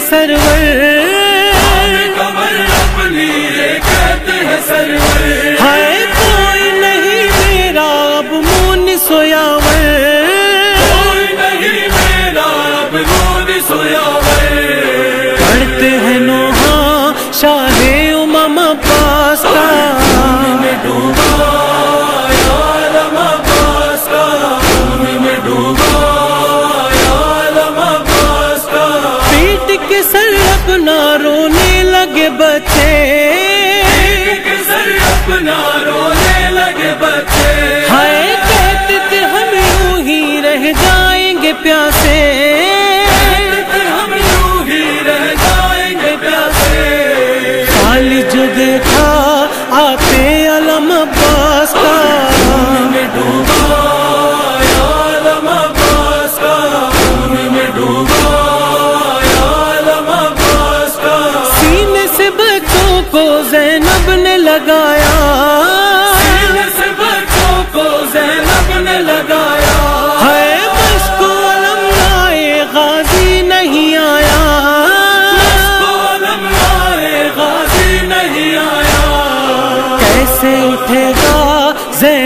Server. है कोई नहीं मेरा अब मोन सोया पीट के सर अपना रोने लगे बच्चे। के सर अपना रोने लगे बच्चे हाय, कहते थे हम यूँ ही रह जाएँगे प्यासे। ही रह जाएँगे प्यासे आते अलम अब्बास का। को जैनब ने लगाया। से बच्चों को जैनब ने लगाया। है आया। गाजी नहीं आया। कैसे उठेगा जैन